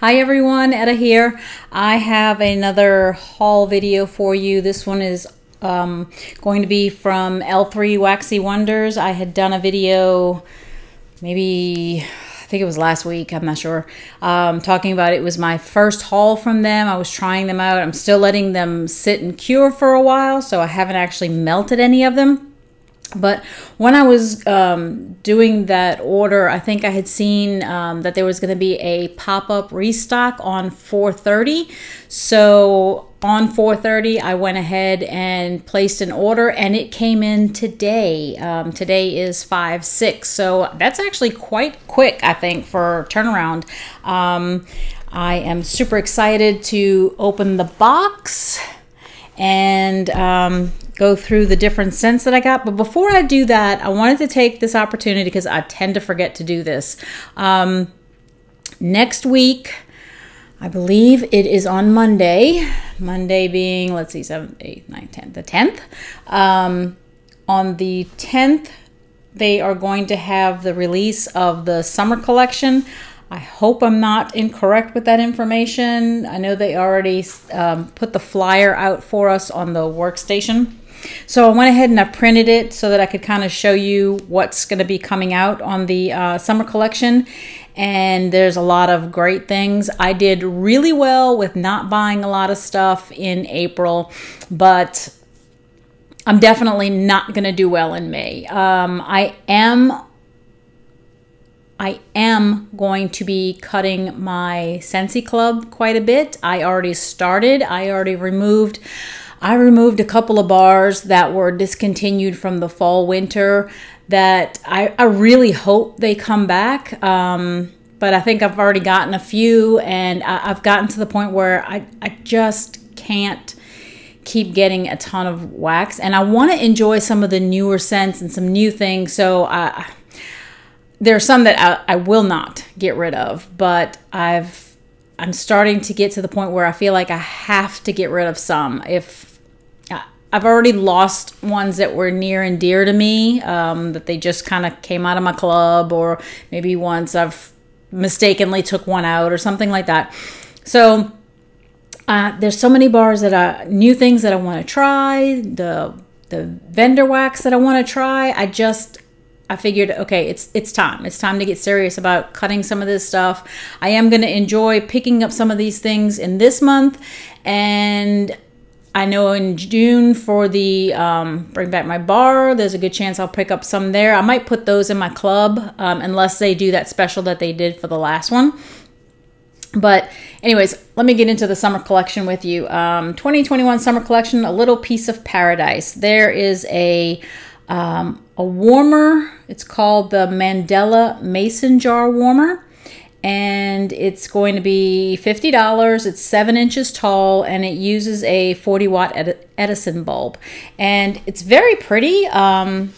Hi everyone, Edda here. I have another haul video for you. This one is um, going to be from L3 Waxy Wonders. I had done a video maybe, I think it was last week, I'm not sure, um, talking about it was my first haul from them. I was trying them out. I'm still letting them sit and cure for a while, so I haven't actually melted any of them. But when I was um, doing that order, I think I had seen um, that there was going to be a pop-up restock on 430. So on 430, I went ahead and placed an order, and it came in today. Um, today is 5 6, so that's actually quite quick, I think, for turnaround. Um, I am super excited to open the box and um, go through the different scents that I got. But before I do that, I wanted to take this opportunity because I tend to forget to do this. Um, next week, I believe it is on Monday. Monday being, let's see, 7th, 8th, 9th, 10th, the 10th. Um, on the 10th, they are going to have the release of the summer collection. I hope I'm not incorrect with that information. I know they already um, put the flyer out for us on the workstation. So I went ahead and I printed it so that I could kind of show you what's going to be coming out on the uh, summer collection. And there's a lot of great things. I did really well with not buying a lot of stuff in April, but I'm definitely not going to do well in May. Um, I am I am going to be cutting my Scentsy Club quite a bit. I already started. I already removed I removed a couple of bars that were discontinued from the fall winter that I, I really hope they come back. Um, but I think I've already gotten a few and I, have gotten to the point where I, I just can't keep getting a ton of wax and I want to enjoy some of the newer scents and some new things. So I, there are some that I, I will not get rid of, but I've I'm starting to get to the point where I feel like I have to get rid of some. If I've already lost ones that were near and dear to me, um, that they just kind of came out of my club, or maybe once I've mistakenly took one out or something like that. So uh, there's so many bars that I new things that I want to try. The the vendor wax that I want to try. I just I figured, okay, it's it's time. It's time to get serious about cutting some of this stuff. I am going to enjoy picking up some of these things in this month, and I know in June for the um, bring back my bar, there's a good chance I'll pick up some there. I might put those in my club um, unless they do that special that they did for the last one. But anyways, let me get into the summer collection with you. Um, 2021 summer collection, a little piece of paradise. There is a um, a warmer. It's called the Mandala Mason Jar Warmer. And it's going to be $50. It's seven inches tall and it uses a 40 watt Edison bulb. And it's very pretty. Um,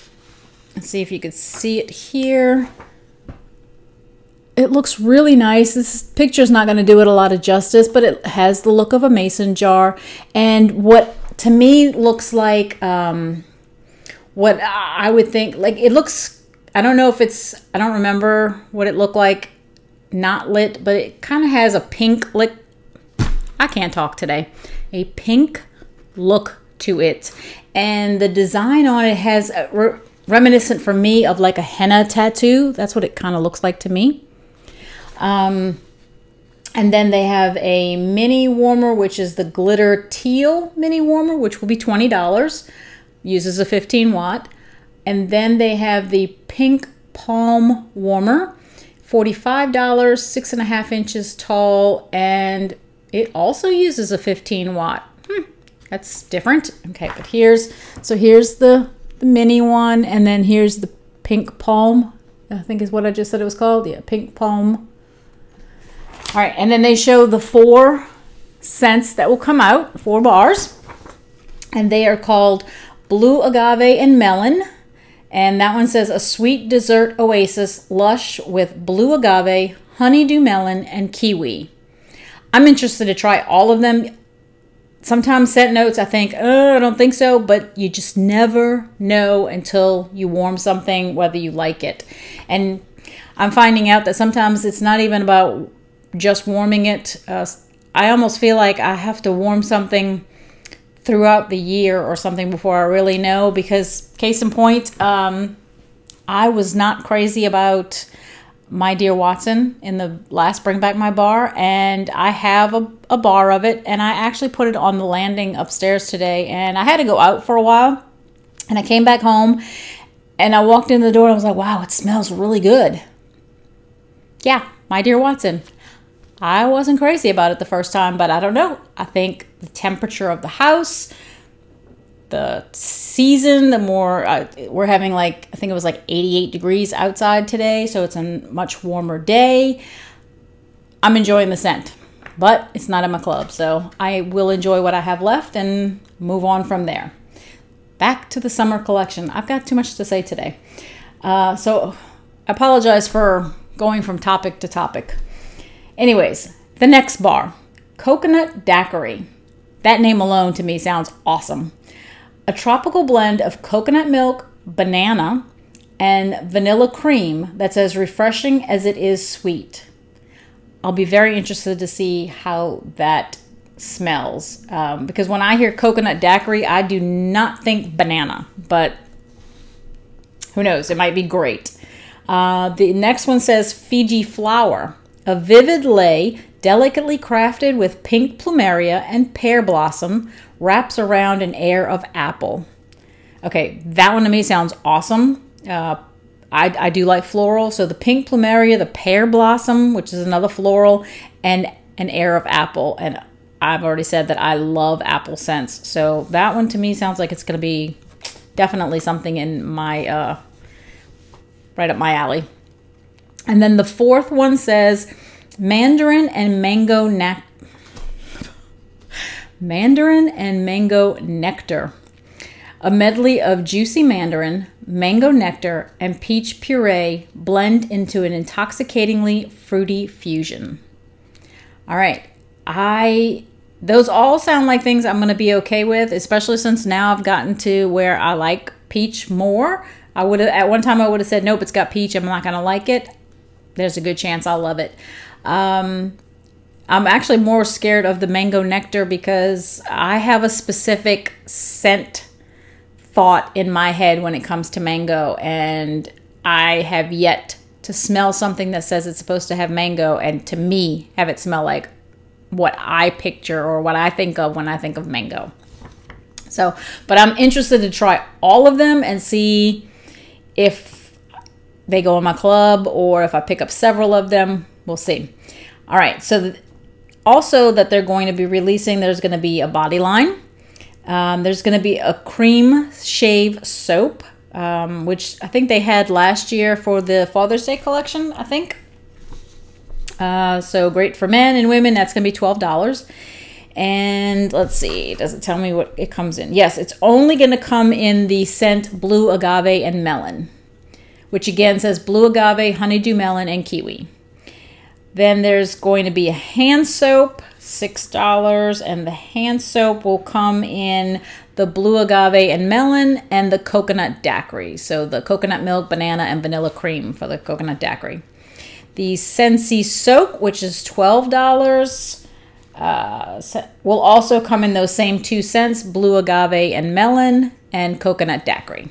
let's see if you could see it here. It looks really nice. This picture's not going to do it a lot of justice, but it has the look of a mason jar. And what to me looks like um, what I would think like it looks I don't know if it's I don't remember what it looked like not lit, but it kind of has a pink like I can't talk today. A pink look to it. And the design on it has re reminiscent for me of like a henna tattoo. That's what it kind of looks like to me. Um, and then they have a mini warmer, which is the glitter teal mini warmer, which will be $20 uses a 15 watt. And then they have the Pink Palm Warmer, $45, six and a half inches tall, and it also uses a 15 watt. Hmm, that's different. Okay, but here's, so here's the, the mini one, and then here's the Pink Palm, I think is what I just said it was called. Yeah, Pink Palm. All right, and then they show the four scents that will come out, four bars, and they are called blue agave and melon. And that one says a sweet dessert oasis, lush with blue agave, honeydew melon, and kiwi. I'm interested to try all of them. Sometimes scent notes, I think, oh, I don't think so, but you just never know until you warm something whether you like it. And I'm finding out that sometimes it's not even about just warming it. Uh, I almost feel like I have to warm something throughout the year or something before I really know because, case in point, um, I was not crazy about my dear Watson in the last Bring Back My Bar, and I have a, a bar of it, and I actually put it on the landing upstairs today, and I had to go out for a while, and I came back home, and I walked in the door, and I was like, wow, it smells really good. Yeah, my dear Watson. I wasn't crazy about it the first time, but I don't know. I think the temperature of the house, the season, the more uh, we're having like, I think it was like 88 degrees outside today, so it's a much warmer day. I'm enjoying the scent, but it's not in my club, so I will enjoy what I have left and move on from there. Back to the summer collection. I've got too much to say today. Uh, so I apologize for going from topic to topic. Anyways, the next bar Coconut Daiquiri. That name alone to me sounds awesome. A tropical blend of coconut milk, banana, and vanilla cream that's as refreshing as it is sweet. I'll be very interested to see how that smells um, because when I hear coconut daiquiri, I do not think banana, but who knows? It might be great. Uh, the next one says Fiji flower a vivid lei delicately crafted with pink plumeria and pear blossom wraps around an air of apple. Okay, that one to me sounds awesome. Uh, I, I do like floral, so the pink plumeria, the pear blossom, which is another floral, and an air of apple. And I've already said that I love apple scents, so that one to me sounds like it's going to be definitely something in my uh, right up my alley. And then the fourth one says mandarin and mango nec- mandarin and mango nectar. A medley of juicy mandarin, mango nectar, and peach puree blend into an intoxicatingly fruity fusion. All right, I those all sound like things I'm going to be okay with, especially since now I've gotten to where I like peach more. I would have at one time I would have said nope, it's got peach, I'm not going to like it there's a good chance I'll love it. Um, I'm actually more scared of the mango nectar because I have a specific scent thought in my head when it comes to mango, and I have yet to smell something that says it's supposed to have mango, and to me, have it smell like what I picture or what I think of when I think of mango. So, but I'm interested to try all of them and see if they go in my club or if I pick up several of them. We'll see. All right. So, th- also, that they're going to be releasing, there's going to be a body line. Um, there's going to be a cream shave soap, um, which I think they had last year for the Father's Day collection, I think. Uh, so great for men and women. That's going to be $12. And let's see, does it tell me what it comes in? Yes, it's only going to come in the scent blue agave and melon which again says blue agave, honeydew melon, and kiwi. Then there's going to be a hand soap, $6, and the hand soap will come in the blue agave and melon and the coconut daiquiri. So the coconut milk, banana, and vanilla cream for the coconut daiquiri. The Scentsy soap, which is $12, uh, will also come in those same two scents blue agave and melon and coconut daiquiri.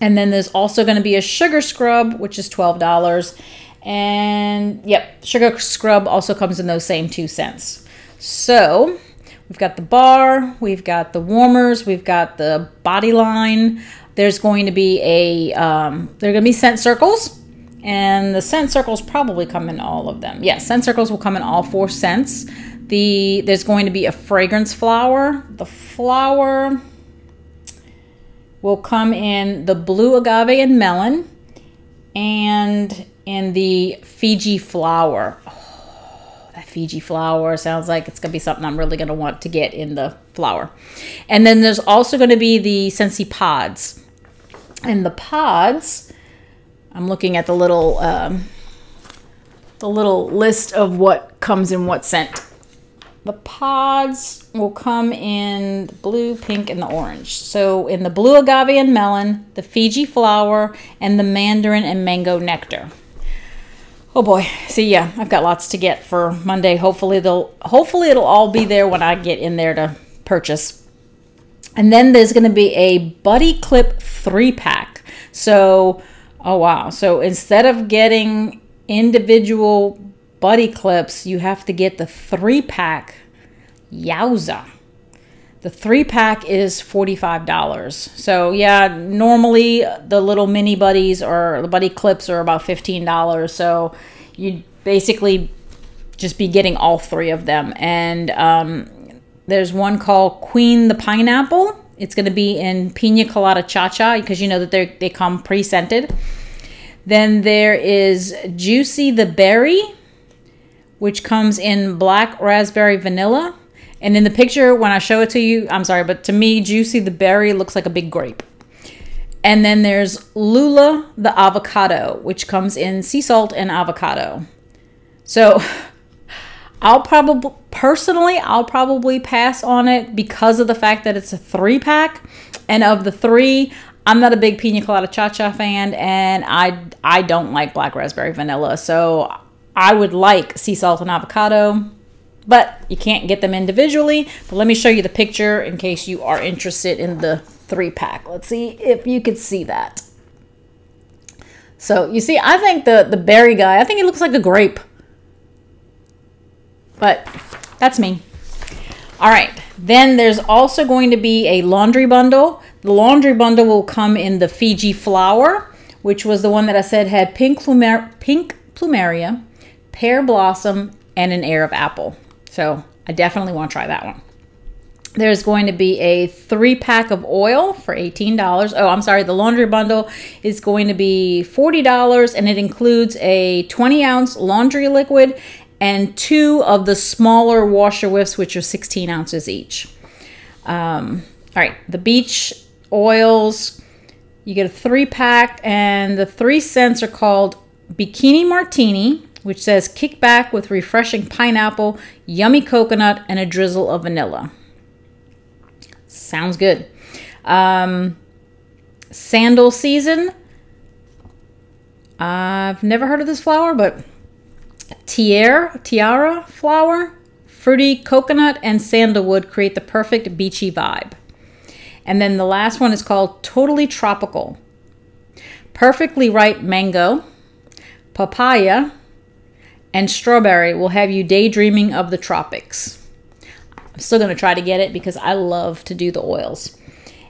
And then there's also going to be a sugar scrub, which is $12. And yep, sugar scrub also comes in those same two scents. So we've got the bar, we've got the warmers, we've got the body line. There's going to be a, um, there are going to be scent circles. And the scent circles probably come in all of them. Yes, scent circles will come in all four scents. The There's going to be a fragrance flower. The flower will come in the blue agave and melon and in the Fiji flower. Oh, that Fiji flower sounds like it's going to be something I'm really going to want to get in the flower. And then there's also going to be the Scentsy pods. And the pods, I'm looking at the little um, the little list of what comes in what scent. The pods will come in the blue, pink, and the orange. So in the blue agave and melon, the Fiji flower, and the mandarin and mango nectar. Oh boy. See, yeah, I've got lots to get for Monday. Hopefully they'll hopefully it'll all be there when I get in there to purchase. And then there's going to be a Buddy Clip 3 pack. So, oh wow. So instead of getting individual Buddy Clips, you have to get the 3 pack. Yowza. The three pack is $45. So, yeah, normally the little mini buddies or the buddy clips are about $15. So, you basically just be getting all three of them. And um, there's one called Queen the Pineapple. It's going to be in Pina Colada Cha Cha because you know that they they come pre scented. Then there is Juicy the Berry, which comes in black raspberry vanilla. And in the picture, when I show it to you, I'm sorry, but to me, Juicy the berry looks like a big grape. And then there's Lula the avocado, which comes in sea salt and avocado. So I'll probably, personally, I'll probably pass on it because of the fact that it's a three pack. And of the three, I'm not a big pina colada cha cha fan, and I I don't like black raspberry vanilla. So I would like sea salt and avocado but you can't get them individually. But let me show you the picture in case you are interested in the three pack. Let's see if you could see that. So you see, I think the, the berry guy, I think he looks like a grape. But that's me. All right, then there's also going to be a laundry bundle. The laundry bundle will come in the Fiji flower, which was the one that I said had pink, plumer pink plumeria, pear blossom, and an air of apple. So I definitely want to try that one. There's going to be a three pack of oil for $18. Oh, I'm sorry, the laundry bundle is going to be $40 and it includes a 20 ounce laundry liquid and two of the smaller washer whiffs, which are 16 ounces each. Um, all right, the beach oils, you get a three pack, and the three scents are called Bikini Martini, which says kick back with refreshing pineapple, yummy coconut, and a drizzle of vanilla. Sounds good. Um, sandal season. I've never heard of this flower, but tiara, tiara flower, fruity coconut, and sandalwood create the perfect beachy vibe. And then the last one is called Totally Tropical. Perfectly ripe mango, papaya, and strawberry will have you daydreaming of the tropics. I'm still going to try to get it because I love to do the oils.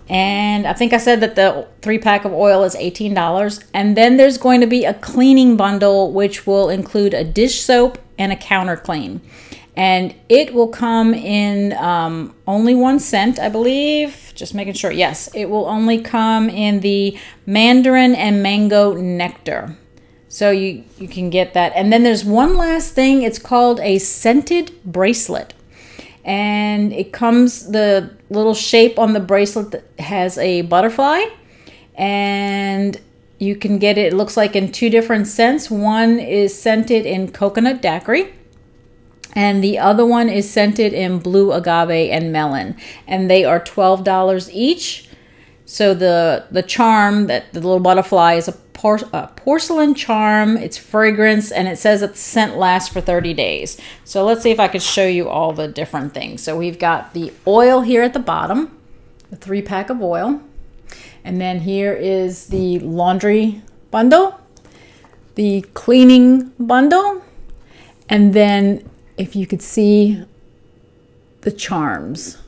And I think I said that the three pack of oil is $18. And then there's going to be a cleaning bundle, which will include a dish soap and a counter clean. And it will come in um, only one scent, I believe. Just making sure. Yes, it will only come in the mandarin and mango nectar. So you, you can get that. And then there's one last thing. It's called a scented bracelet. And it comes, the little shape on the bracelet that has a butterfly. And you can get it, it looks like in two different scents. One is scented in coconut daiquiri and the other one is scented in blue agave and melon and they are $12 each so the the charm that the little butterfly is a por uh, porcelain charm. It's fragrance, and it says that the scent lasts for 30 days. So let's see if I could show you all the different things. So we've got the oil here at the bottom, the three pack of oil. And then here is the laundry bundle, the cleaning bundle, and then if you could see the charms.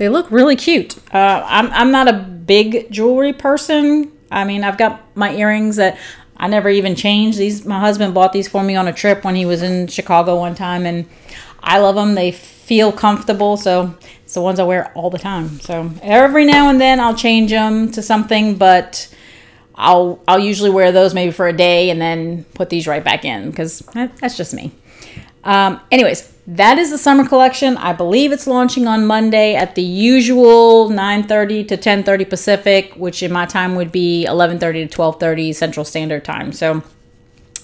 They look really cute. Uh, I'm, I'm not a big jewelry person. I mean, I've got my earrings that I never even changed. These my husband bought these for me on a trip when he was in Chicago one time, and I love them. They feel comfortable, so it's the ones I wear all the time. So every now and then I'll change them to something, but I'll I'll usually wear those maybe for a day and then put these right back in because that's just me. Um, anyways, that is the summer collection. I believe it's launching on Monday at the usual 9:30 to 10:30 Pacific, which in my time would be 11:30 to 12:30 Central Standard Time. So,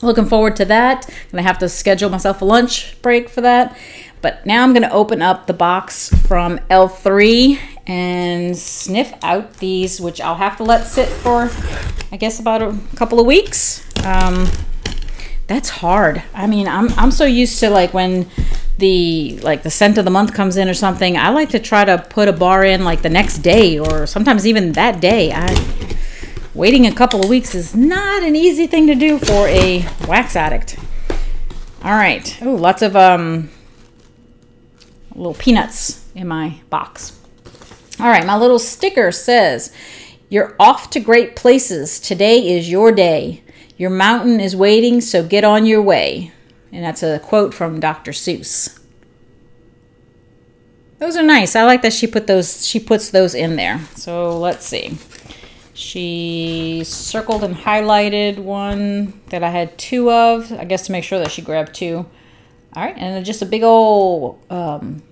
looking forward to that. I'm gonna have to schedule myself a lunch break for that. But now I'm gonna open up the box from L3 and sniff out these, which I'll have to let sit for, I guess, about a couple of weeks. Um, That's hard. I mean, I'm I'm so used to like when the like the scent of the month comes in or something. I like to try to put a bar in like the next day or sometimes even that day. I waiting a couple of weeks is not an easy thing to do for a wax addict. All right. Oh, lots of um little peanuts in my box. All right, my little sticker says, "You're off to great places. Today is your day." Your mountain is waiting, so get on your way. And that's a quote from Dr. Seuss. Those are nice. I like that she put those she puts those in there. So let's see. She circled and highlighted one that I had two of, I guess to make sure that she grabbed two. All right, and just a big old um,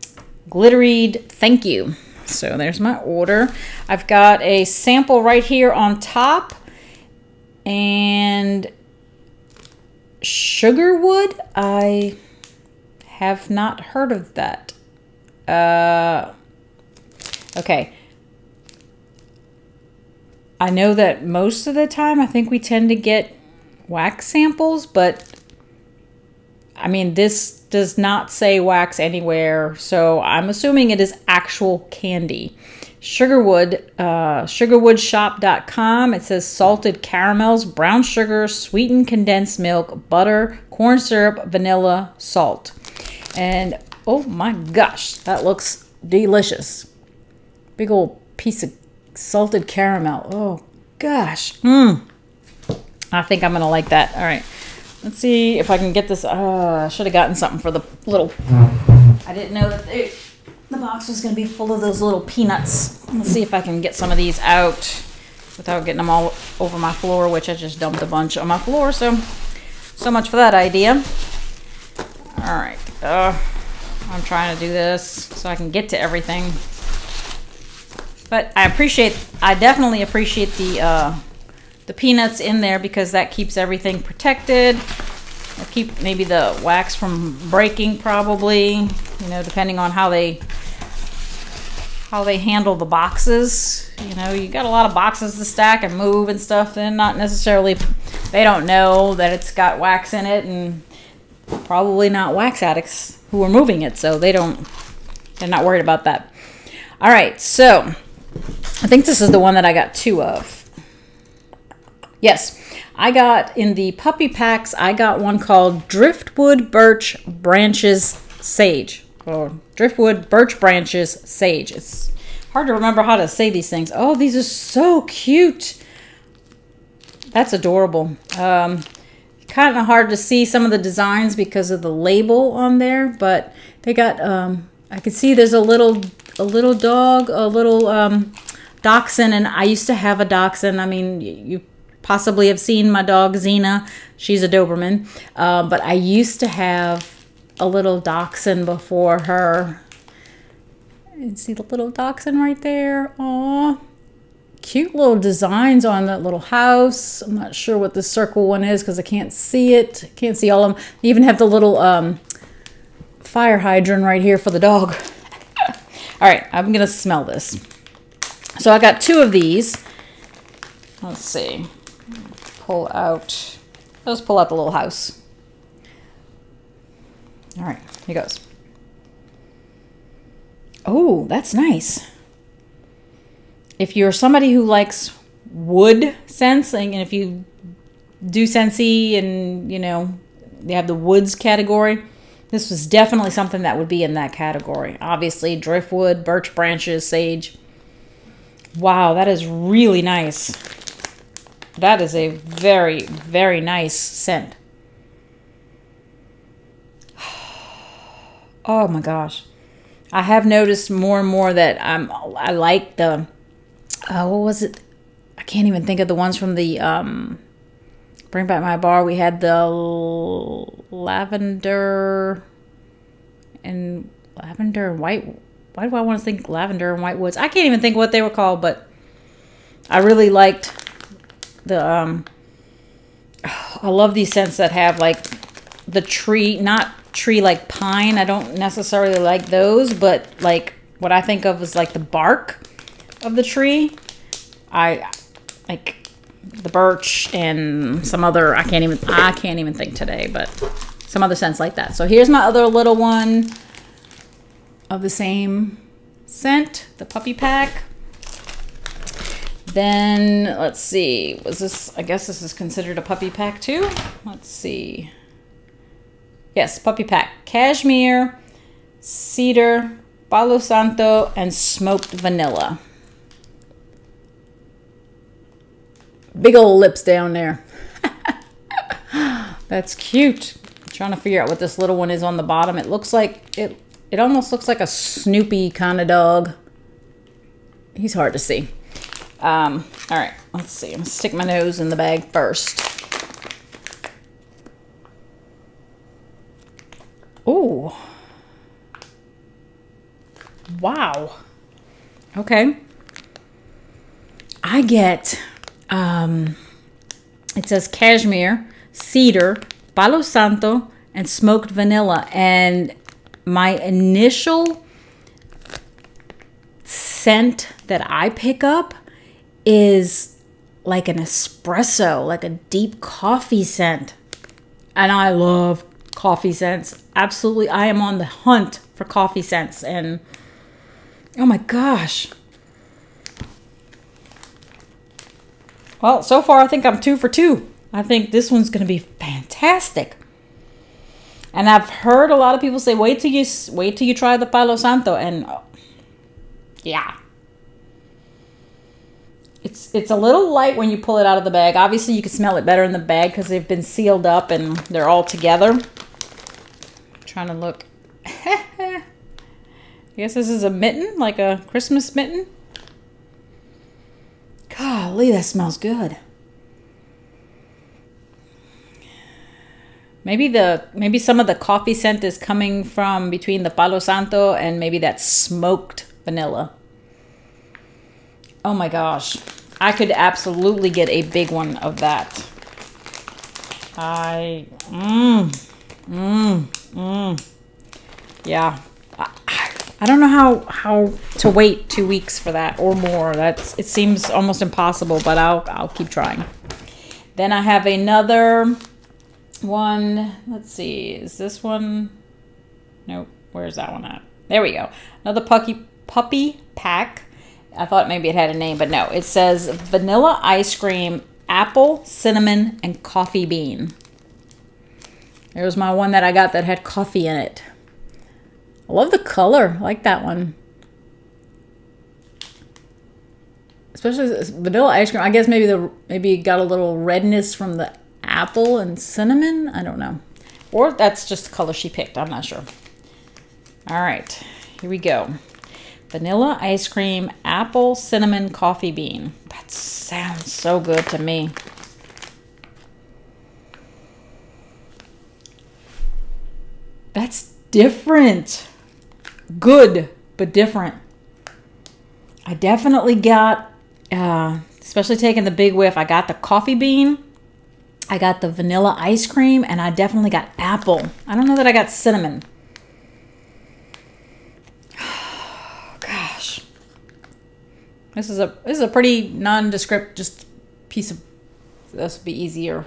glitteried thank you. So there's my order. I've got a sample right here on top and Sugarwood, I have not heard of that. Uh, okay. I know that most of the time I think we tend to get wax samples, but I mean, this does not say wax anywhere, so I'm assuming it is actual candy. Sugarwood, uh, sugarwoodshop.com. It says salted caramels, brown sugar, sweetened condensed milk, butter, corn syrup, vanilla, salt. And oh my gosh, that looks delicious. Big old piece of salted caramel. Oh gosh. Mmm. I think I'm going to like that. All right. Let's see if I can get this. Uh, I should have gotten something for the little. I didn't know that they the box was going to be full of those little peanuts. Let's see if I can get some of these out without getting them all over my floor, which I just dumped a bunch on my floor. So, so much for that idea. All right. Uh, I'm trying to do this so I can get to everything. But I appreciate, I definitely appreciate the, uh, the peanuts in there because that keeps everything protected. It'll keep maybe the wax from breaking probably, you know, depending on how they how they handle the boxes. You know, you got a lot of boxes to stack and move and stuff, and not necessarily, they don't know that it's got wax in it, and probably not wax addicts who are moving it, so they don't, they're not worried about that. All right, so I think this is the one that I got two of. Yes, I got in the puppy packs, I got one called Driftwood Birch Branches Sage or driftwood, birch branches, sage. It's hard to remember how to say these things. Oh, these are so cute. That's adorable. Um, kind of hard to see some of the designs because of the label on there, but they got, um, I can see there's a little, a little dog, a little um, dachshund, and I used to have a dachshund. I mean, you possibly have seen my dog Xena. She's a Doberman, uh, but I used to have a little dachshund before her. And see the little dachshund right there? Aw. Cute little designs on that little house. I'm not sure what the circle one is because I can't see it. Can't see all of them. They even have the little um, fire hydrant right here for the dog. all right, I'm going to smell this. So I got two of these. Let's see. Pull out. Let's pull out the little house. All right, here goes. Oh, that's nice. If you're somebody who likes wood scents, and if you do Scentsy and, you know, they have the woods category, this was definitely something that would be in that category. Obviously, driftwood, birch branches, sage. Wow, that is really nice. That is a very, very nice scent. Oh my gosh. I have noticed more and more that I'm I like the uh, what was it? I can't even think of the ones from the um Bring Back My Bar. We had the lavender and lavender and white why do I want to think lavender and white woods? I can't even think what they were called, but I really liked the um I love these scents that have like the tree, not tree like pine. I don't necessarily like those, but like what I think of is like the bark of the tree. I like the birch and some other I can't even I can't even think today, but some other scents like that. So here's my other little one of the same scent, the puppy pack. Then let's see, was this I guess this is considered a puppy pack too? Let's see. Yes, puppy pack. Cashmere, cedar, Palo Santo, and smoked vanilla. Big old lips down there. That's cute. I'm trying to figure out what this little one is on the bottom. It looks like it it almost looks like a Snoopy kind of dog. He's hard to see. Um, all right, let's see. I'm gonna stick my nose in the bag first. Oh. Wow. Okay. I get um, it says cashmere, cedar, palo santo, and smoked vanilla. And my initial scent that I pick up is like an espresso, like a deep coffee scent. And I love coffee scents. Absolutely. I am on the hunt for coffee scents. And oh my gosh. Well, so far I think I'm two for two. I think this one's going to be fantastic. And I've heard a lot of people say, "Wait till you wait till you try the Palo Santo," and uh, yeah, it's it's a little light when you pull it out of the bag. Obviously, you can smell it better in the bag because they've been sealed up and they're all together. I'm trying to look. I guess this is a mitten, like a Christmas mitten. Golly, that smells good. Maybe the maybe some of the coffee scent is coming from between the Palo Santo and maybe that smoked vanilla. Oh my gosh. I could absolutely get a big one of that. I mmm mmm mmm yeah. I don't know how how to wait two weeks for that or more. That's it seems almost impossible, but I'll I'll keep trying. Then I have another one. Let's see, is this one? Nope. Where's that one at? There we go. Another puppy puppy pack. I thought maybe it had a name, but no. It says vanilla ice cream, apple, cinnamon, and coffee bean. There's my one that I got that had coffee in it. I love the color. I like that one. Especially vanilla ice cream. I guess maybe the maybe got a little redness from the apple and cinnamon. I don't know. Or that's just the color she picked. I'm not sure. All right. Here we go. Vanilla ice cream, apple, cinnamon, coffee bean. That sounds so good to me. That's different good but different. I definitely got, uh, especially taking the big whiff, I got the coffee bean, I got the vanilla ice cream, and I definitely got apple. I don't know that I got cinnamon. Gosh. This is a this is a pretty nondescript just piece of this would be easier.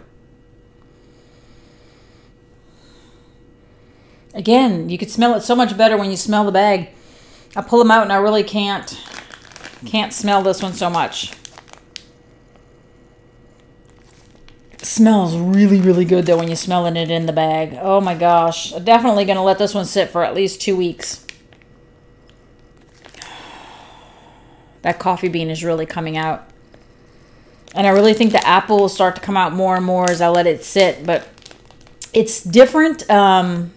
Again, you could smell it so much better when you smell the bag. I pull them out and I really can't can't smell this one so much. It smells really, really good though when you're smelling it in the bag. Oh my gosh. I'm definitely going to let this one sit for at least two weeks. That coffee bean is really coming out. And I really think the apple will start to come out more and more as I let it sit. But it's different. Um,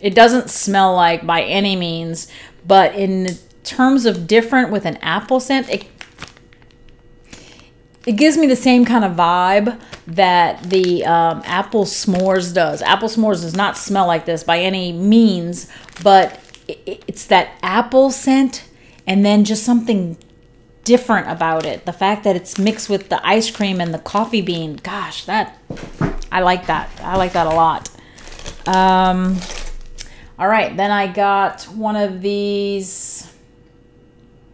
it doesn't smell like by any means, but in terms of different with an apple scent, it it gives me the same kind of vibe that the um, apple s'mores does. Apple s'mores does not smell like this by any means, but it's that apple scent and then just something different about it. The fact that it's mixed with the ice cream and the coffee bean. Gosh, that I like that. I like that a lot. Um, all right, then I got one of these.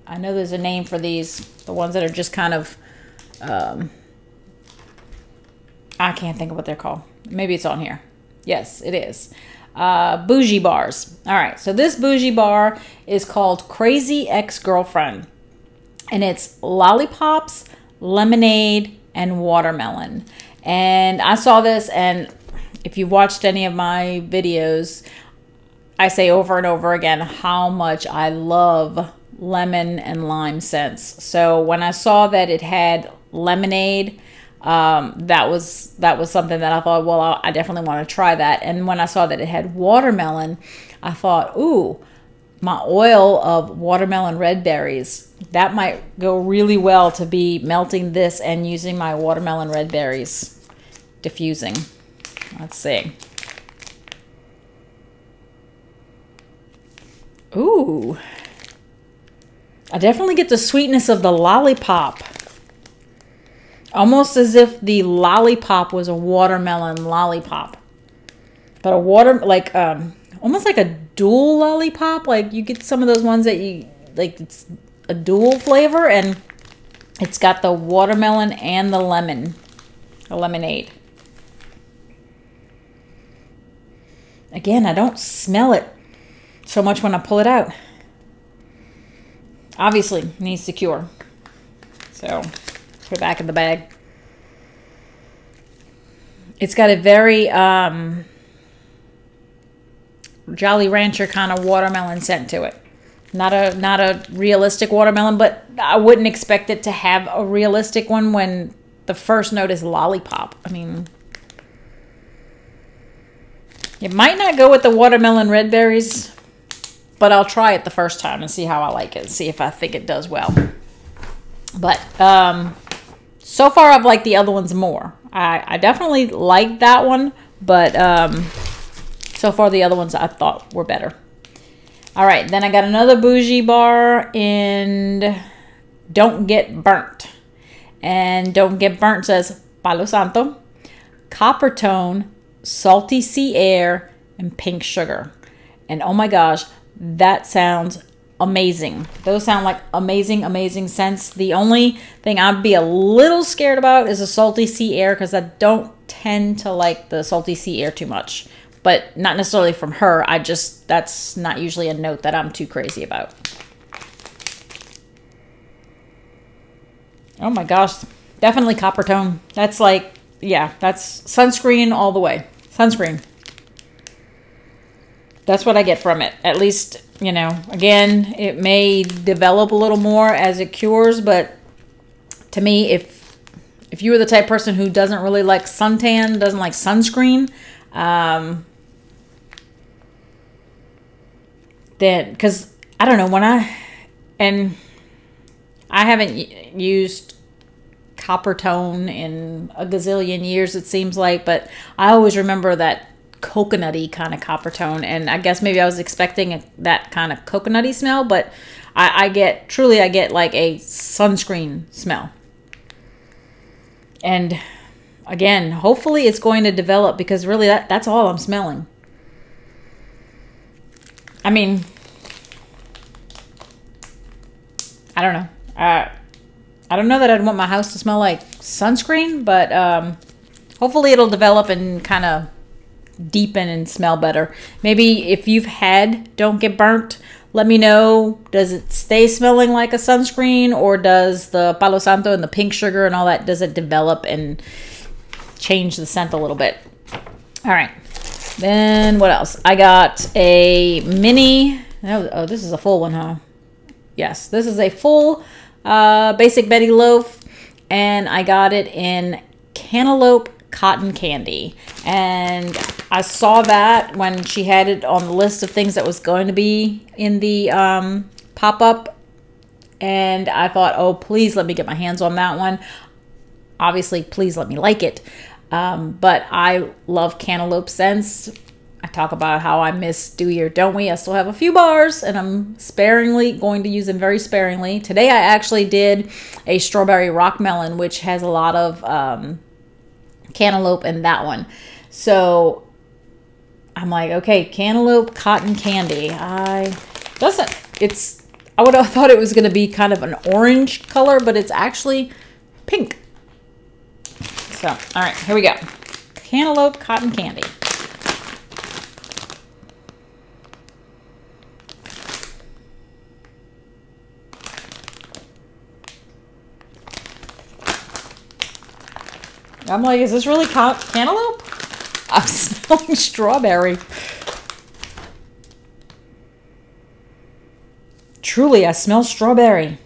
I know there's a name for these, the ones that are just kind of um, I can't think of what they're called. Maybe it's on here. Yes, it is. Uh, bougie bars. All right, so this bougie bar is called Crazy Ex Girlfriend, and it's lollipops, lemonade, and watermelon. And I saw this, and if you've watched any of my videos, I say over and over again how much I love lemon and lime scents. So when I saw that it had lemonade, um, that was that was something that I thought, well, I definitely want to try that. And when I saw that it had watermelon, I thought, ooh, my oil of watermelon red berries that might go really well to be melting this and using my watermelon red berries diffusing. Let's see. Ooh. I definitely get the sweetness of the lollipop. Almost as if the lollipop was a watermelon lollipop. But a water, like, um, almost like a dual lollipop. Like, you get some of those ones that you, like, it's a dual flavor and it's got the watermelon and the lemon, a lemonade. Again, I don't smell it so much when I pull it out. Obviously, needs to cure. So, put it back in the bag. It's got a very um, Jolly Rancher kind of watermelon scent to it. Not a not a realistic watermelon, but I wouldn't expect it to have a realistic one when the first note is lollipop. I mean, it might not go with the watermelon red berries, but I'll try it the first time and see how I like it, see if I think it does well. But um, so far, I've liked the other ones more. I, I definitely like that one, but um, so far the other ones I thought were better. All right, then I got another bougie bar in Don't Get Burnt. And Don't Get Burnt says Palo Santo, Coppertone, Salty Sea Air, and Pink Sugar. And oh my gosh, that sounds amazing. Those sound like amazing, amazing scents. The only thing I'd be a little scared about is the salty sea air because I don't tend to like the salty sea air too much but not necessarily from her. I just, that's not usually a note that I'm too crazy about. Oh my gosh, definitely coppertone. That's like, yeah, that's sunscreen all the way. Sunscreen. That's what I get from it. At least, you know, again, it may develop a little more as it cures, but to me, if if you are the type person who doesn't really like suntan, doesn't like sunscreen, um, that because I don't know when I and I haven't used coppertone in a gazillion years it seems like but I always remember that coconutty kind of coppertone. And I guess maybe I was expecting a, that kind of coconutty smell but I, I get truly I get like a sunscreen smell. And again hopefully it's going to develop because really that, that's all I'm smelling. I mean, I don't know. Uh, I don't know that I'd want my house to smell like sunscreen, but um, hopefully it'll develop and kind of deepen and smell better. Maybe if you've had Don't Get Burnt, let me know. Does it stay smelling like a sunscreen or does the Palo Santo and the pink sugar and all that, does it develop and change the scent a little bit? All right. Then what else? I got a mini. Oh, this is a full one, huh? Yes, this is a full uh, basic Betty loaf, and I got it in cantaloupe cotton candy. And I saw that when she had it on the list of things that was going to be in the um, pop up. And I thought, oh, please let me get my hands on that one. Obviously, please let me like it. Um, but I love cantaloupe scents. I talk about how I miss Do You or Don't We. I still have a few bars and I'm sparingly going to use them very sparingly. Today I actually did a strawberry rock melon, which has a lot of um, cantaloupe and that one. So I'm like, okay, cantaloupe cotton candy. I doesn't it's I would have thought it was going to be kind of an orange color, but it's actually pink. So, all right, here we go. Cantaloupe cotton candy. I'm like, is this really cantaloupe? I'm smelling strawberry. Truly, I smell strawberry.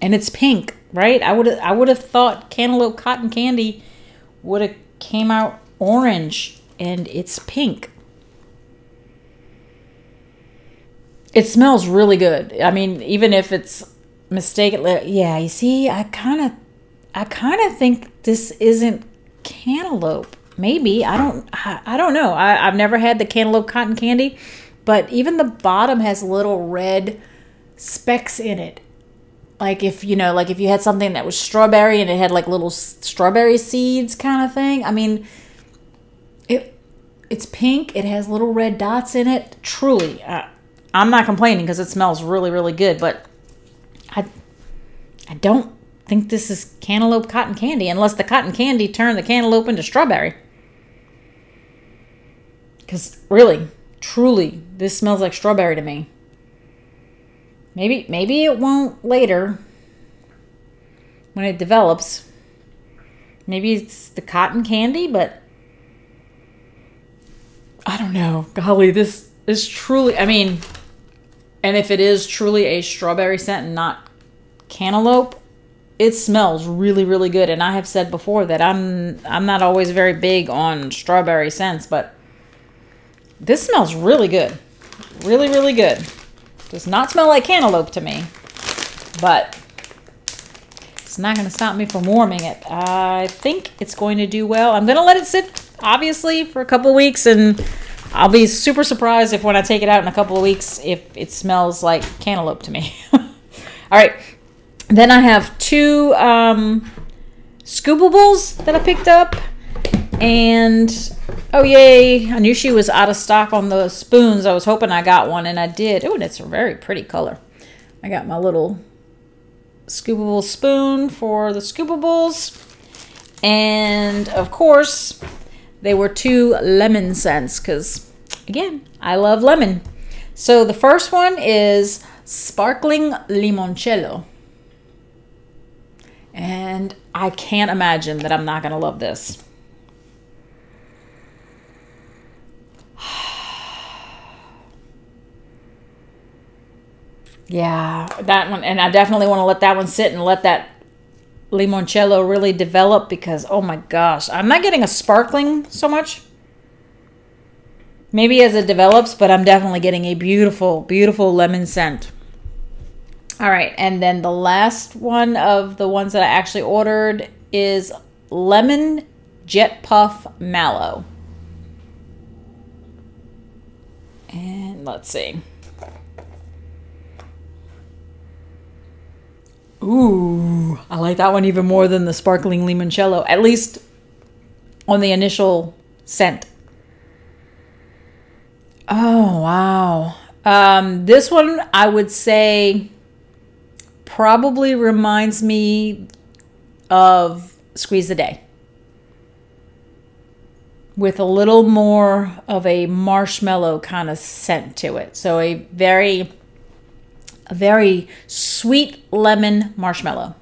And it's pink, right? I would I would have thought cantaloupe cotton candy would have came out orange and it's pink. It smells really good. I mean, even if it's mistakenly yeah, you see, I kind of I kind of think this isn't cantaloupe. Maybe I don't. I, I don't know. I, I've never had the cantaloupe cotton candy, but even the bottom has little red specks in it. Like if you know, like if you had something that was strawberry and it had like little strawberry seeds kind of thing. I mean, it it's pink. It has little red dots in it. Truly, uh, I'm not complaining because it smells really really good. But I I don't think this is cantaloupe cotton candy unless the cotton candy turned the cantaloupe into strawberry. Because really, truly, this smells like strawberry to me. Maybe, maybe it won't later when it develops. Maybe it's the cotton candy, but I don't know. Golly, this is truly, I mean, and if it is truly a strawberry scent and not cantaloupe, it smells really really good. And i have said before that i'm i'm not always very big on strawberry scents but this smells really good. Really really good. Does not smell like cantaloupe to me but it's not going to stop me from warming it. I think it's going to do well. I'm going to let it sit obviously for a couple weeks and i'll be super surprised if when i take it out in a couple of weeks if it smells like cantaloupe to me. All right then I have two um, Scoopables that I picked up. And, oh yay, I knew she was out of stock on the spoons. I was hoping I got one, and I did. Oh, and it's a very pretty color. I got my little scoopable spoon for the scoopables. And, of course, they were two lemon scents because, again, I love lemon. So the first one is Sparkling Limoncello. And I can't imagine that I'm not going to love this. yeah, that one. And I definitely want to let that one sit and let that limoncello really develop because, oh my gosh, I'm not getting a sparkling so much. Maybe as it develops, but I'm definitely getting a beautiful, beautiful lemon scent. All right, and then the last one of the ones that I actually ordered is lemon jet puff mallow. And let's see. Ooh, I like that one even more than the sparkling limoncello, at least on the initial scent. Oh, wow. Um, this one, I would say probably reminds me of Squeeze the Day with a little more of a marshmallow kind of scent to it. So a very a very sweet lemon marshmallow.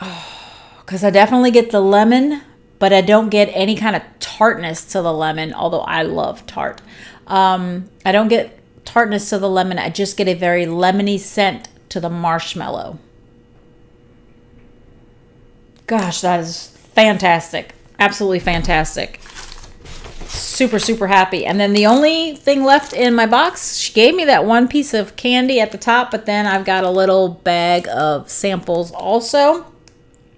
Oh, cuz I definitely get the lemon, but I don't get any kind of tartness to the lemon, although I love tart. Um, I don't get tartness to the lemon. I just get a very lemony scent to the marshmallow. Gosh, that is fantastic. Absolutely fantastic. Super, super happy. And then the only thing left in my box, she gave me that one piece of candy at the top, but then I've got a little bag of samples also.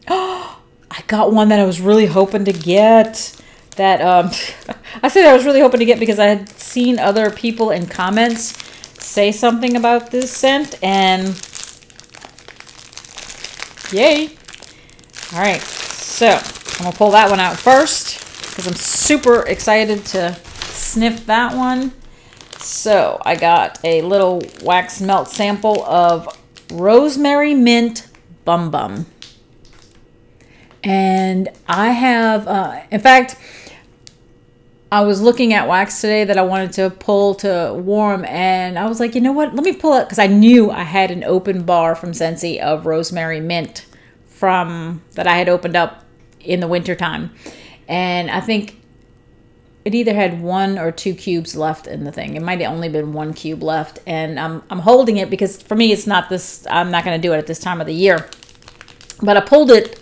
Oh, I got one that I was really hoping to get that um, I said I was really hoping to get because I had seen other people in comments say something about this scent and yay. All right, so I'm gonna pull that one out first because I'm super excited to sniff that one. So I got a little wax melt sample of rosemary mint Bum Bum. And I have, uh, in fact, I was looking at wax today that I wanted to pull to warm, and I was like, you know what? Let me pull it because I knew I had an open bar from Scentsy of rosemary mint from that I had opened up in the wintertime. And I think it either had one or two cubes left in the thing. It might have only been one cube left. And I'm, I'm holding it because for me, it's not this, I'm not going to do it at this time of the year. But I pulled it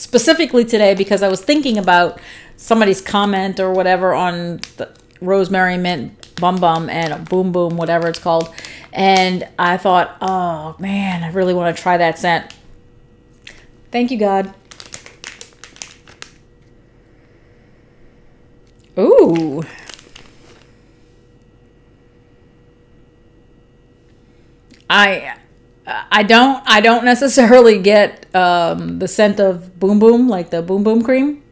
specifically today because I was thinking about somebody's comment or whatever on the rosemary mint bum bum and boom boom whatever it's called. And i thought oh man i really want to try that scent. Thank you god. Ooh. I i don't i don't necessarily get um, the scent of boom boom like the boom boom cream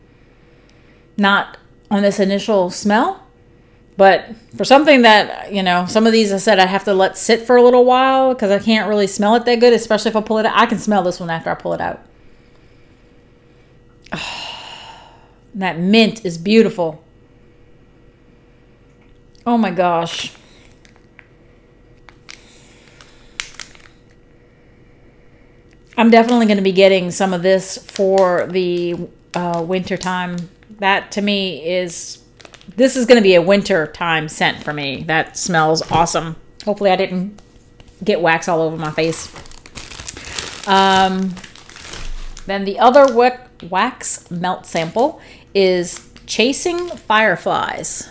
not on this initial smell. But for something that, you know, some of these I said I have to let sit for a little while because I can't really smell it that good, especially if I pull it out. I can smell this one after I pull it out. Oh, that mint is beautiful. Oh my gosh. I'm definitely going to be getting some of this for the uh, winter time that to me is this is going to be a winter time scent for me. That smells awesome. Hopefully I didn't get wax all over my face. Um, then the other wax melt sample is Chasing Fireflies.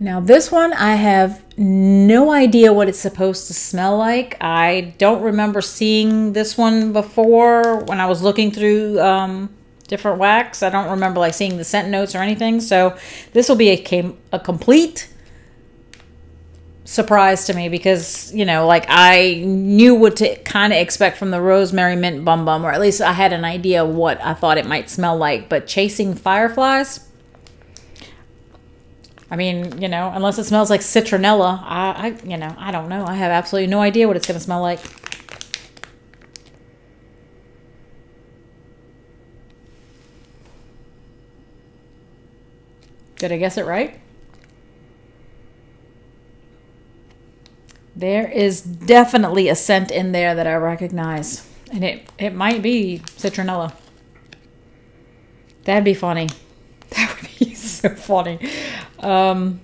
Now this one, I have no idea what it's supposed to smell like. I don't remember seeing this one before when I was looking through um, different wax. I don't remember like seeing the scent notes or anything. So this will be a, a complete surprise to me because, you know, like I knew what to kind of expect from the rosemary mint bum bum, or at least I had an idea what I thought it might smell like. But chasing fireflies, I mean, you know, unless it smells like citronella, I, I you know, I don't know. I have absolutely no idea what it's going to smell like. Did I guess it right? There is definitely a scent in there that I recognize. And it, it might be citronella. That'd be funny. That would be so funny. Um,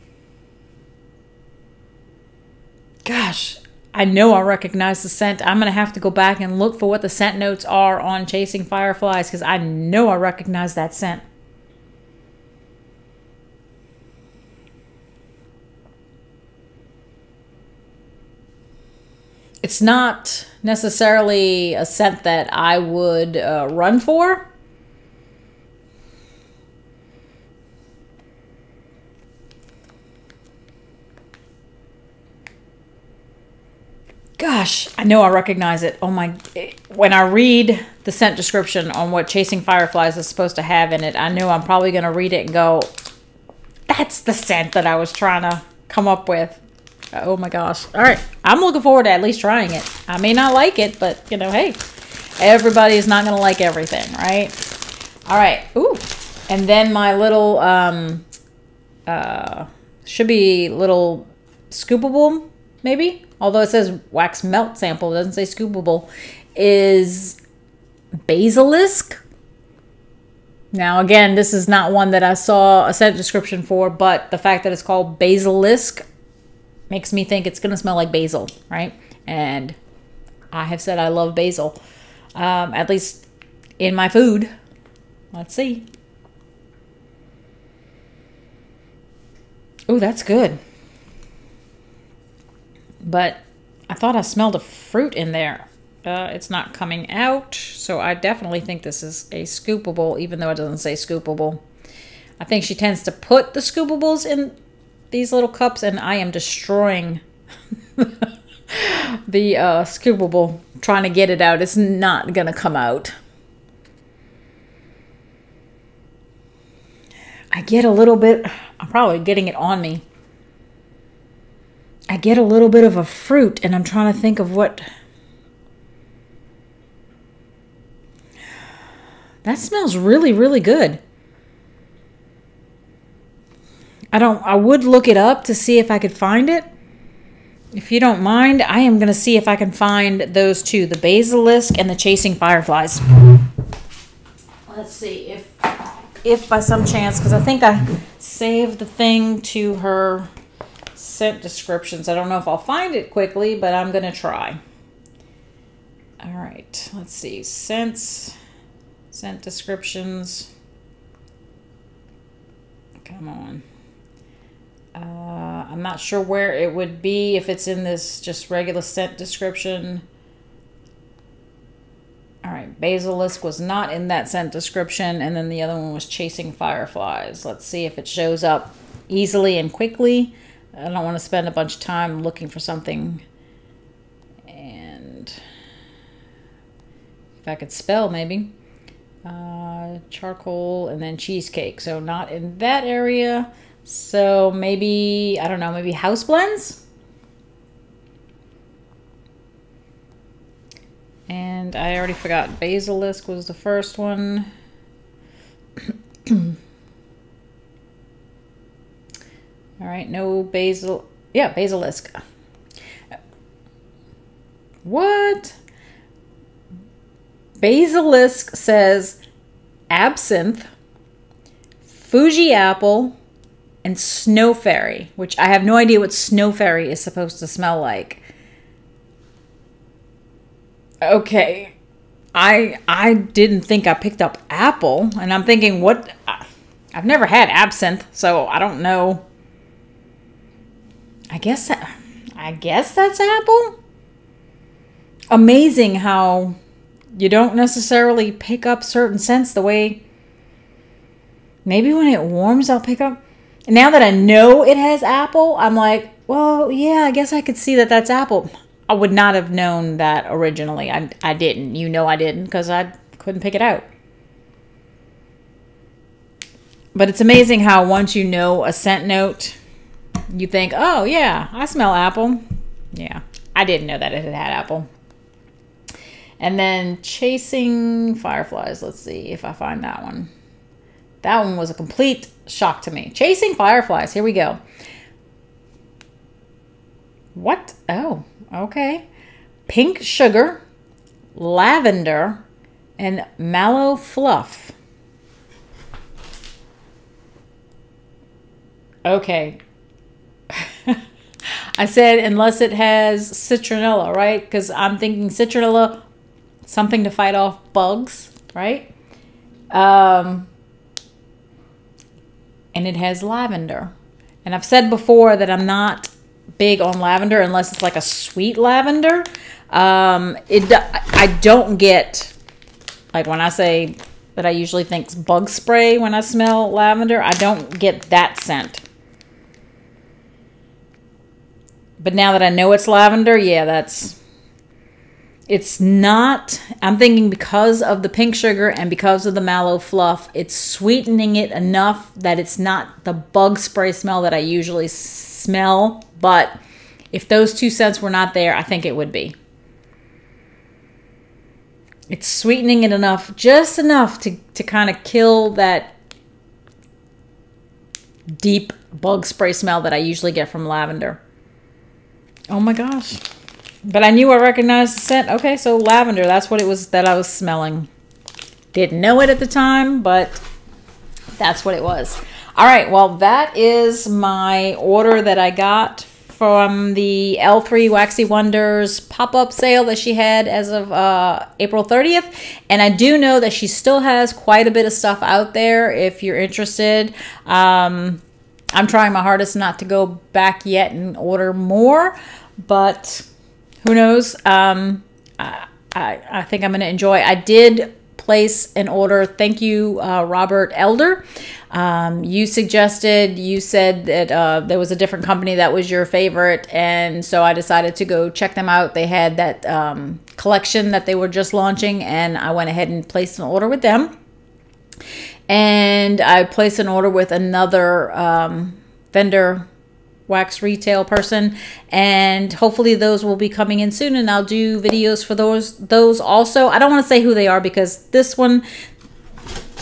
gosh, I know I recognize the scent. I'm going to have to go back and look for what the scent notes are on Chasing Fireflies because I know I recognize that scent. it's not necessarily a scent that I would uh, run for. Gosh, I know I recognize it. Oh my, when I read the scent description on what Chasing Fireflies is supposed to have in it, I know I'm probably going to read it and go, that's the scent that I was trying to come up with. Oh my gosh. All right. I'm looking forward to at least trying it. I may not like it, but you know, hey, everybody is not going to like everything, right? All right. Ooh. And then my little, um, uh, should be little scoopable, maybe? Although it says wax melt sample, it doesn't say scoopable, is basilisk. Now, again, this is not one that I saw a scent description for, but the fact that it's called basilisk makes me think it's going to smell like basil, right? And I have said I love basil, um, at least in my food. Let's see. Oh, that's good. But I thought I smelled a fruit in there. Uh, it's not coming out, so I definitely think this is a scoopable, even though it doesn't say scoopable. I think she tends to put the scoopables in these little cups and I am destroying the uh, scoopable trying to get it out. It's not going to come out. I get a little bit, I'm probably getting it on me. I get a little bit of a fruit and I'm trying to think of what. That smells really, really good. I don't I would look it up to see if I could find it. If you don't mind, I am going to see if I can find those two, the basilisk and the chasing fireflies. Let's see if if by some chance cuz I think I saved the thing to her scent descriptions. I don't know if I'll find it quickly, but I'm going to try. All right, let's see. Scents, scent descriptions. Come on. Uh, I'm not sure where it would be if it's in this just regular scent description. All right, basilisk was not in that scent description, and then the other one was chasing fireflies. Let's see if it shows up easily and quickly. I don't want to spend a bunch of time looking for something. And if I could spell, maybe. Uh, charcoal and then cheesecake. So not in that area. So maybe, I don't know, maybe house blends? And I already forgot. Basilisk was the first one. All right, no basil. Yeah, basilisk. What? Basilisk says absinthe, Fuji apple, and snow fairy, which I have no idea what snow fairy is supposed to smell like. Okay. I I didn't think I picked up apple and I'm thinking what I've never had absinthe, so I don't know. I guess that, I guess that's apple. Amazing how you don't necessarily pick up certain scents the way maybe when it warms I'll pick up now that I know it has apple, I'm like, well, yeah, I guess I could see that that's apple. I would not have known that originally. I, I didn't. You know I didn't because I couldn't pick it out. But it's amazing how once you know a scent note, you think, oh, yeah, I smell apple. Yeah, I didn't know that it had had apple. And then chasing fireflies. Let's see if I find that one. That one was a complete shock to me. Chasing fireflies. Here we go. What? Oh, okay. Pink sugar, lavender, and mallow fluff. Okay. I said unless it has citronella, right? Because I'm thinking citronella, something to fight off bugs, right? Um, and it has lavender. And I've said before that I'm not big on lavender unless it's like a sweet lavender. Um, it I don't get like when I say that I usually think bug spray when I smell lavender, I don't get that scent. But now that I know it's lavender, yeah, that's it's not i'm thinking because of the pink sugar and because of the mallow fluff it's sweetening it enough that it's not the bug spray smell that i usually smell. But if those two scents were not there i think it would be. It's sweetening it enough just enough to, to kind of kill that deep bug spray smell that i usually get from lavender oh my gosh but I knew I recognized the scent. Okay, so lavender, that's what it was that I was smelling. Didn't know it at the time, but that's what it was. All right, well, that is my order that I got from the L3 Waxy Wonders pop-up sale that she had as of uh, April 30th. And I do know that she still has quite a bit of stuff out there if you're interested. Um, I'm trying my hardest not to go back yet and order more, but who knows? Um, I, I, I think I'm going to enjoy. I did place an order. Thank you, uh, Robert Elder. Um, you suggested, you said that uh, there was a different company that was your favorite, and so I decided to go check them out. They had that um, collection that they were just launching, and I went ahead and placed an order with them. And I placed an order with another um, vendor wax retail person and hopefully those will be coming in soon and I'll do videos for those those also. I don't want to say who they are because this one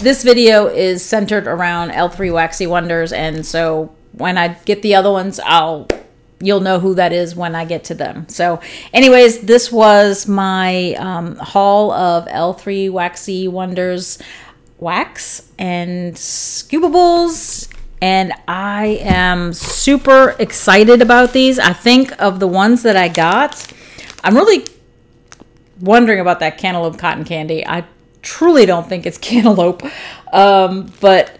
this video is centered around L3 Waxy Wonders, and so when I get the other ones, I'll you'll know who that is when I get to them. So, anyways, this was my um, haul of L3 Waxy Wonders wax and Scoopables. And I am super excited about these. I think of the ones that I got, I'm really wondering about that cantaloupe cotton candy. I truly don't think it's cantaloupe. Um, but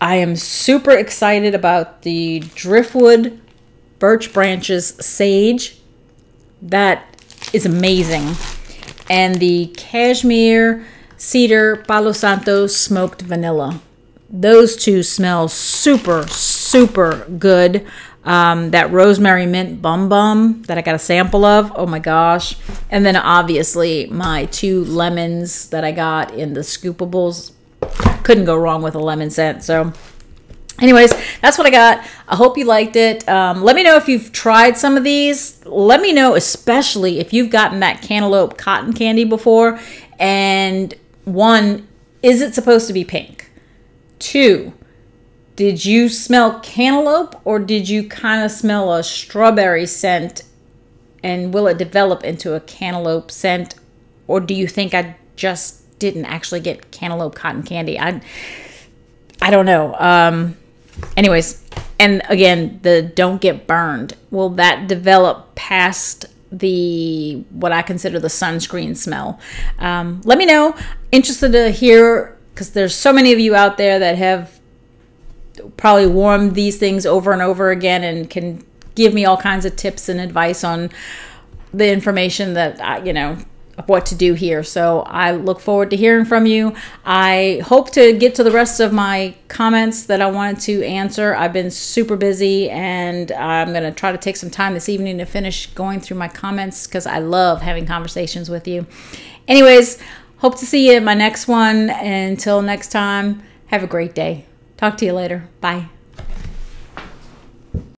I am super excited about the Driftwood Birch Branches Sage. That is amazing. And the Cashmere Cedar Palo Santo Smoked Vanilla. Those two smell super, super good. Um, that rosemary mint bum bum that I got a sample of. Oh my gosh. And then obviously my two lemons that I got in the scoopables. Couldn't go wrong with a lemon scent. So anyways that's what i got i hope you liked it um, let me know if you've tried some of these let me know especially if you've gotten that cantaloupe cotton candy before and one is it supposed to be pink two did you smell cantaloupe or did you kind of smell a strawberry scent and will it develop into a cantaloupe scent or do you think i just didn't actually get cantaloupe cotton candy i i don't know um anyways, and again, the don't get burned. Will that develop past the what I consider the sunscreen smell? Um, let me know. Interested to hear because there's so many of you out there that have probably warmed these things over and over again and can give me all kinds of tips and advice on the information that I, you know what to do here. So I look forward to hearing from you. I hope to get to the rest of my comments that I wanted to answer. I've been super busy and I'm going to try to take some time this evening to finish going through my comments because I love having conversations with you. Anyways, hope to see you in my next one. Until next time, have a great day. Talk to you later. Bye.